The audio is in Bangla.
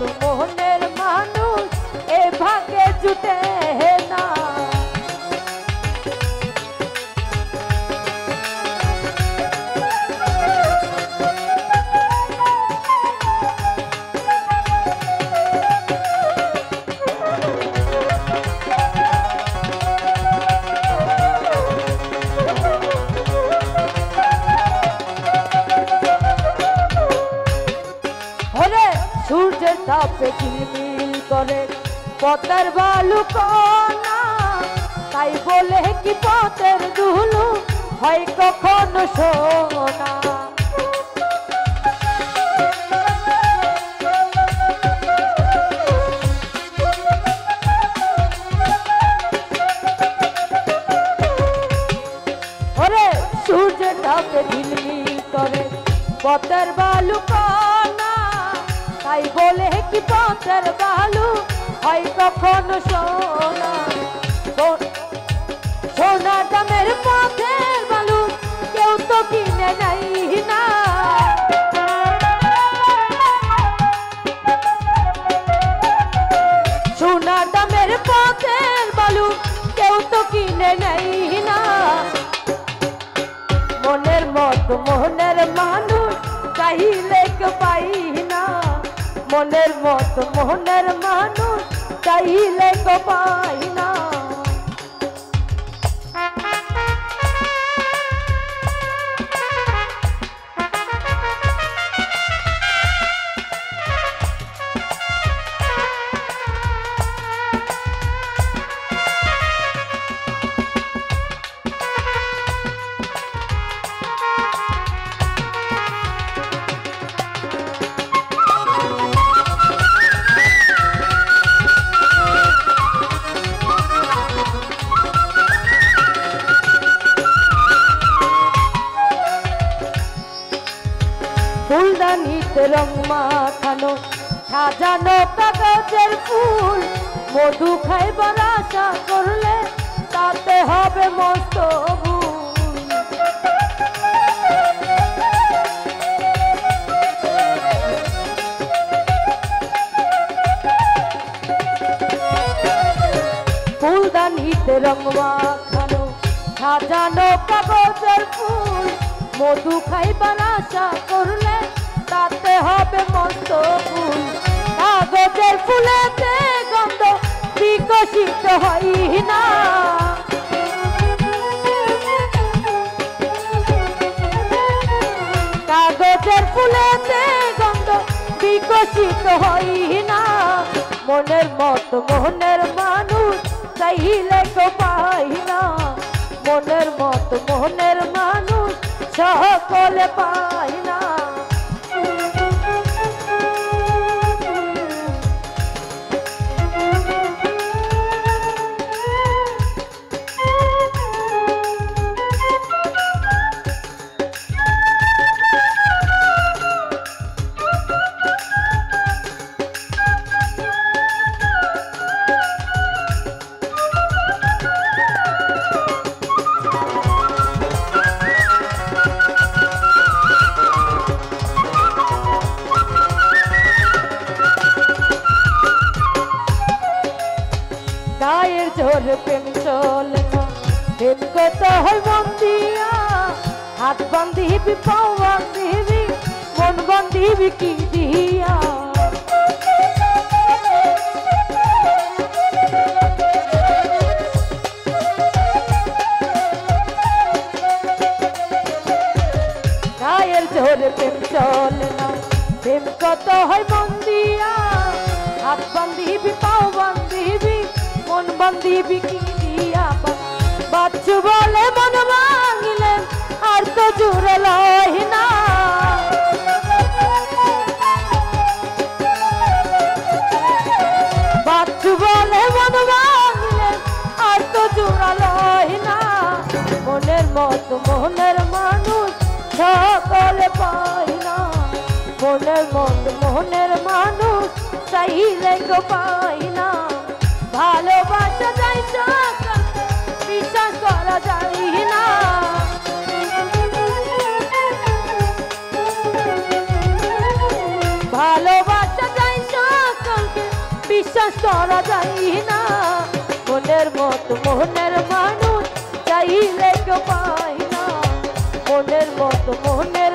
মোহনের মানুষ এ ভাগে জুটে ধাপে ঝিলমিল করে, পথের বালু কণা। তাই বলে কি পথের দুলু হয় কখনো সোনা? ওরে সূর্য ধাপে ঝিলমিল করে, পথের বালু কণা। তাই বলে কি পথের বালু? হয় কখনো সোনা? সোনা দামের পথের বালু, কেউ তো কিনে নাই না। সোনা দামের পথের বালু, কেউ তো কিনে নেই না। মনের মতো মনের মানুষ চাইলে পাই মনের মত মনের মানুষ চাইলে তো পাই না। ফুলদানিতে রং মাখানো, সাজানো কাগজের ফুল। মধু খাইবার আশা করলে তাতে হবে মস্ত ফুলদানিতে রং মাখানো, সাজানো কাগজের ফুল। মধু খাইবার আশা করলে হবে মস্ত ফুল। কাগজের ফুলেতে গন্ধ বিকশিত হয় না। কাগজের ফুলেতে গন্ধ বিকশিত হয় না। মনের মতো মনের মানুষ চাইলে তো পাই না। মনের মতো মনের মানুষ সকলে পাই না। গায়ের প্রেম চলে না প্রেম কত হয় মন দিয়া। হাত বান্ধিবি, পাও বান্ধিবি, মন বান্ধিবি কি দিয়া? গায়ের জোরে প্রেম চলে না। প্রেম কত হয় মন দিয়া। হাত বান্ধিবি, পাও বান্ধিবি বান্ধিবি কি বাচ্চু বলে, মন ভাঙিলে আর তো জোরে লয় না। বাচ্চু বলে, মন ভাঙিলে আর তো জোড়া লয় না। মনের মতো মনের মানুষ সকলে পাই না। মনের মতো মনের মানুষ চাইলে গো পাই না। ভালোবাসা বিশ্বাস করা না। বিশ্বাস করা না। মতো, মনের মানুষ চাইলে কেউ পাই না। মনের মতো, মনের